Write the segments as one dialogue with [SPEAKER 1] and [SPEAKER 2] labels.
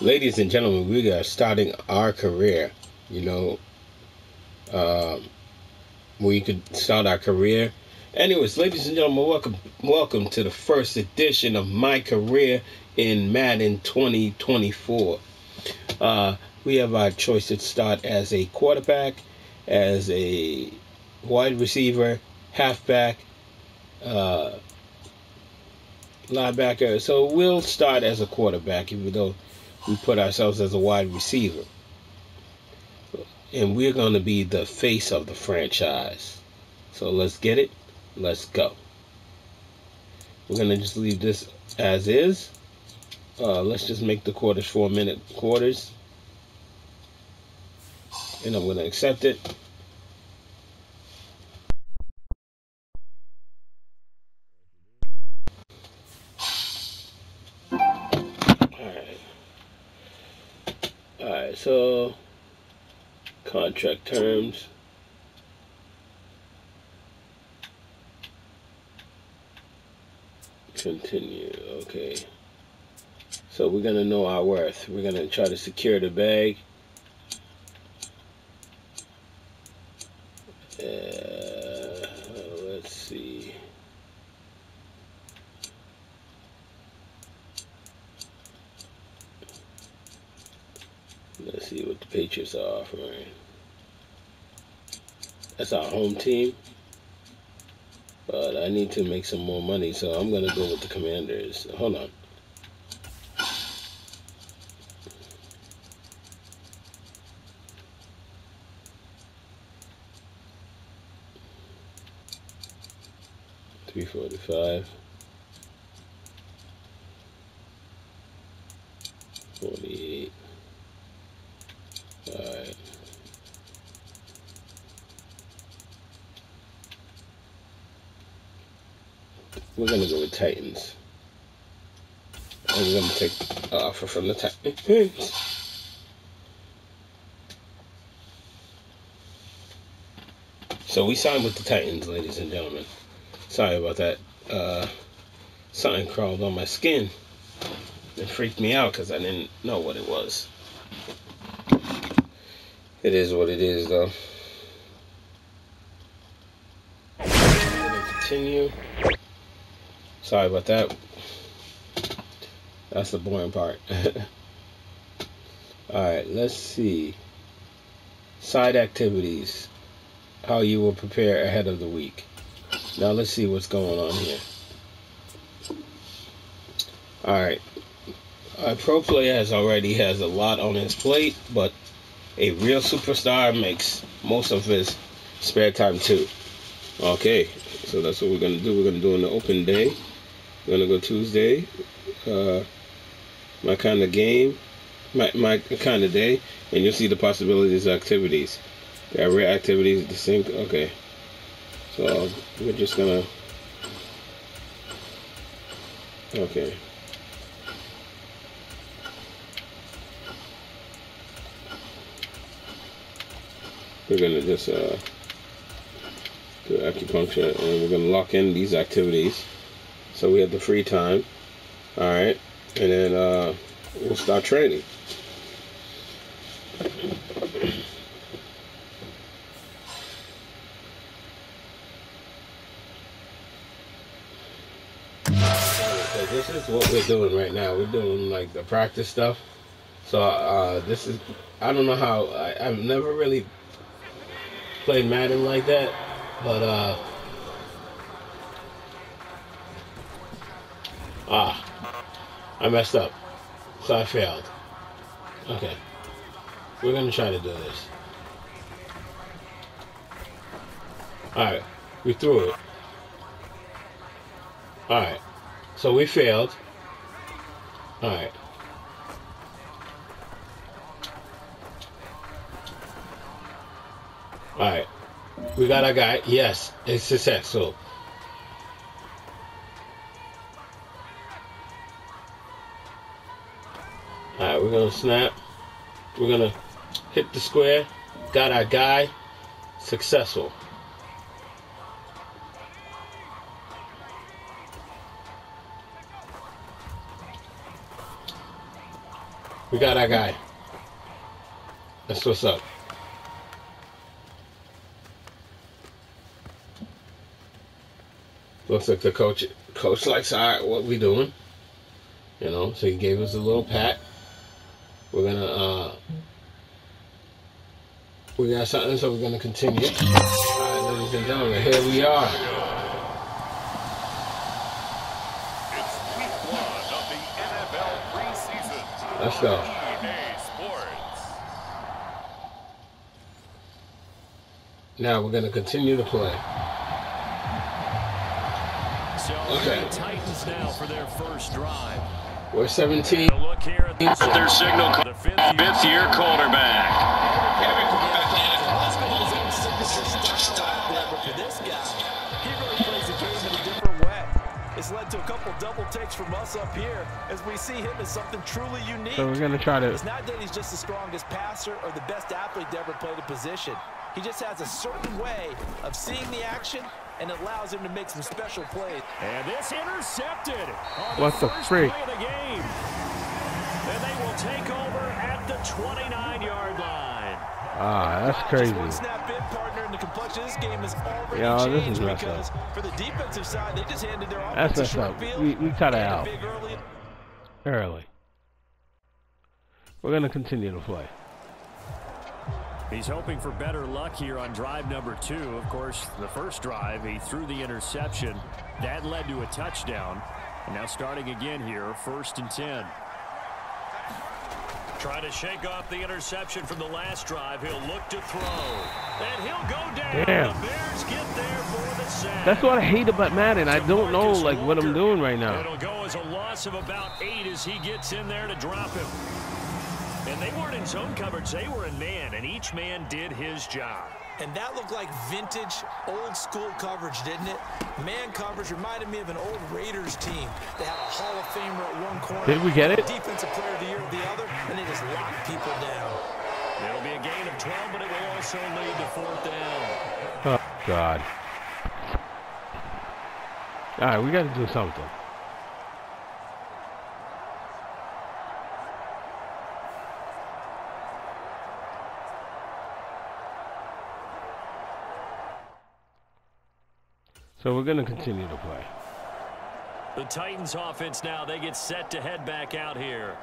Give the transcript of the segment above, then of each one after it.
[SPEAKER 1] ladies and gentlemen, we are starting our career. You know, um, we could start our career. Anyways, ladies and gentlemen, welcome, welcome to the first edition of my career in Madden 2024. Uh, we have our choice to start as a quarterback, as a wide receiver, halfback, uh, linebacker. So we'll start as a quarterback, even though we put ourselves as a wide receiver. And we're going to be the face of the franchise. So let's get it. Let's go. We're going to just leave this as is. Uh, let's just make the quarters four minute quarters. And I'm going to accept it. Contract terms. Continue, okay. So we're gonna know our worth. We're gonna try to secure the bag. Uh, let's see. Let's see what the Patriots are offering. That's our home team. But I need to make some more money, so I'm going to go with the Commanders. Hold on. Three forty-five. Forty-eight. Alright. We're gonna go with Titans. And we're gonna take offer from the Titans. So we signed with the Titans, ladies and gentlemen. Sorry about that. Uh, something crawled on my skin. It freaked me out because I didn't know what it was. It is what it is, though. Continue. Sorry about that. That's the boring part. Alright, let's see. Side activities. How you will prepare ahead of the week. Now let's see what's going on here. Alright. Our pro player has already has a lot on his plate, but a real superstar makes most of his spare time too. Okay, so that's what we're gonna do. We're gonna do an open day. Gonna go Tuesday. Uh, my kind of game, my my kind of day, and you'll see the possibilities of activities. There are rare activities to sync. Okay, so we're just gonna. Okay. we're gonna just uh, do acupuncture and we're gonna lock in these activities so we have the free time. All right and then uh, we'll start training. So this is what we're doing right now. We're doing like the practice stuff. So uh, this is I don't know how I, I've never really played Madden like that, but uh, ah, I messed up, so I failed. Okay, we're gonna try to do this. All right, we threw it. All right, so we failed. All right. Alright. We got our guy. Yes, it's successful. We're gonna snap. We're gonna hit the square. Got our guy. Successful. We got our guy. That's what's up. Looks like the coach coach likes right, what we doing. You know, so he gave us a little pat. We're gonna uh we got something, so we're gonna continue. All right, ladies and gentlemen, here we are.
[SPEAKER 2] It's week one of the NFL preseason.
[SPEAKER 1] Let's go.
[SPEAKER 2] EA Sports.
[SPEAKER 1] Now we're gonna continue to play.
[SPEAKER 3] So
[SPEAKER 1] Okay.
[SPEAKER 3] the Titans now for their first drive.
[SPEAKER 1] We're 17.
[SPEAKER 3] A look here at the,
[SPEAKER 4] Their signal
[SPEAKER 3] the fifth year.
[SPEAKER 4] fifth year quarterback.
[SPEAKER 5] But for this guy, he really plays the game in a different way. It's led to a couple double takes from us up here as we see him as something truly unique.
[SPEAKER 1] So we're gonna try to
[SPEAKER 5] It's not that he's just the strongest passer or the best athlete to ever play the position. He just has a certain way of seeing the action and it allows him to make some special plays.
[SPEAKER 3] And this intercepted on
[SPEAKER 1] What the
[SPEAKER 3] first
[SPEAKER 1] freak?
[SPEAKER 3] play of the game. And they will take over at the 29-yard line.
[SPEAKER 1] Ah, that's crazy.
[SPEAKER 5] one snap in, partner, and the complexion of this game has already
[SPEAKER 1] Yeah, this
[SPEAKER 5] changed
[SPEAKER 1] is messed
[SPEAKER 5] because for the defensive side, they just handed their
[SPEAKER 1] That's
[SPEAKER 5] offense a
[SPEAKER 1] messed up. We- we cut it out.
[SPEAKER 5] early
[SPEAKER 1] Early. We're gonna continue to play.
[SPEAKER 3] He's hoping for better luck here on drive number two. Of course, the first drive, he threw the interception. That led to a touchdown. And now starting again here, first and 10. Trying to shake off the interception from the last drive. He'll look to throw. And he'll go down.
[SPEAKER 1] Damn.
[SPEAKER 3] The Bears get there for the sack.
[SPEAKER 1] That's what I hate about Madden. I don't know like what I'm doing right now.
[SPEAKER 3] It'll go as a loss of about eight as he gets in there to drop him. And they weren't in zone coverage. They were in man, and each man did his job.
[SPEAKER 5] And that looked like vintage, old school coverage, didn't it? Man coverage reminded me of an old Raiders team. They had a Hall of Famer at one corner.
[SPEAKER 1] Did we get it?
[SPEAKER 5] Defensive player of the year at the other, and they just locked people down.
[SPEAKER 3] It'll be a gain of 12, but it will also lead to fourth down.
[SPEAKER 1] Oh God. All right, we got to do something. So we're going to continue to play.
[SPEAKER 3] The Titans offense now, they get set to head back out here.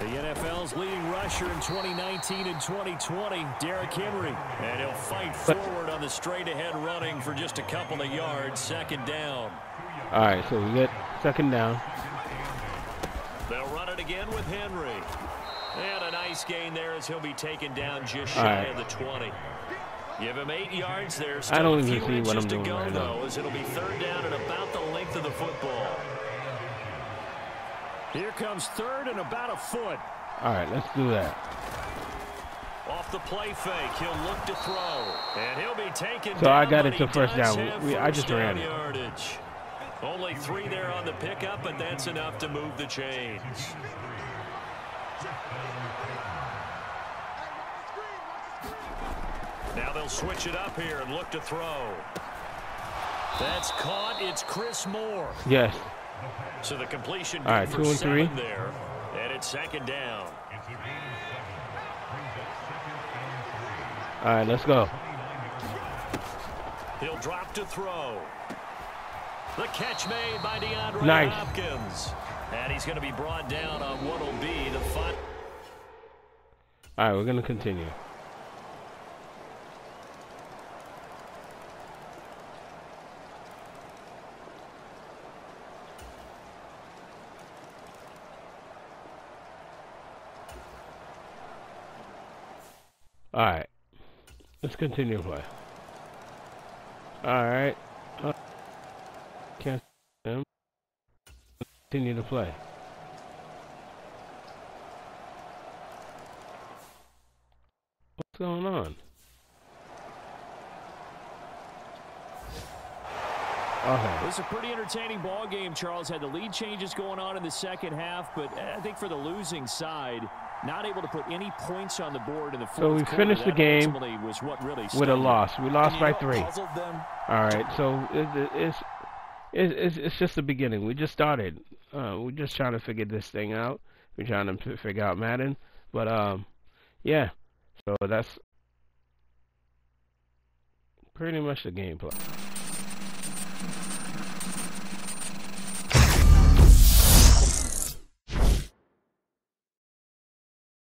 [SPEAKER 3] The NFL's leading rusher in 2019 and 2020, Derrick Henry. And he'll fight forward on the straight-ahead running for just a couple of yards, second down.
[SPEAKER 1] All right, so we get second down.
[SPEAKER 3] They'll run it again with Henry. And a nice gain there as he'll be taken down just shy
[SPEAKER 1] right.
[SPEAKER 3] of the 20. Give him eight yards there.
[SPEAKER 1] I
[SPEAKER 3] Still
[SPEAKER 1] don't
[SPEAKER 3] a
[SPEAKER 1] even see what I'm
[SPEAKER 3] to
[SPEAKER 1] doing
[SPEAKER 3] go,
[SPEAKER 1] right now.
[SPEAKER 3] though, as it'll be third down at about the length of the football. Here comes third and about a foot.
[SPEAKER 1] All right, let's do that.
[SPEAKER 3] Off the play fake, he'll look to throw. And he'll be taken
[SPEAKER 1] So I got it to first down. We- I just ran it.
[SPEAKER 3] Yardage. Only three there on the pickup, but that's enough to move the chains. Now they'll switch it up here and look to throw. That's caught. It's Chris Moore.
[SPEAKER 1] Yes.
[SPEAKER 3] So the completion
[SPEAKER 1] All right, two and three.
[SPEAKER 3] there. And it's second down.
[SPEAKER 1] All right, let's go.
[SPEAKER 3] He'll drop to throw. The catch made by DeAndre
[SPEAKER 1] Nice.
[SPEAKER 3] Hopkins. And he's going to be brought down on what will be the final.
[SPEAKER 1] All right, we're going to continue. All right. Let's continue play. All right. Uh, can't him. Continue to play. What's going on? Okay.
[SPEAKER 3] It was a pretty entertaining ball game, Charles. Had the lead changes going on in the second half, but I think for the losing side, not able to put any points on the board in the fourth
[SPEAKER 1] So we
[SPEAKER 3] quarter,
[SPEAKER 1] finished the game
[SPEAKER 3] was what really
[SPEAKER 1] with a loss. We lost by three. All right, so it, it, it's, it's it's it's just the beginning. We just started. Uh, we're just trying to figure this thing out. We're trying to figure out Madden, but um, yeah. So that's pretty much the gameplay.